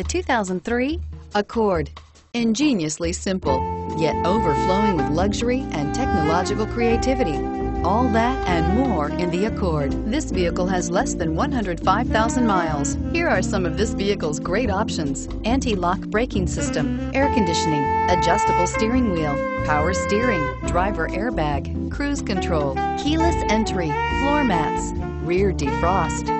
The 2003 Accord. Ingeniously simple, yet overflowing with luxury and technological creativity. All that and more in the Accord. This vehicle has less than 105,000 miles. Here are some of this vehicle's great options. Anti-lock braking system, air conditioning, adjustable steering wheel, power steering, driver airbag, cruise control, keyless entry, floor mats, rear defrost,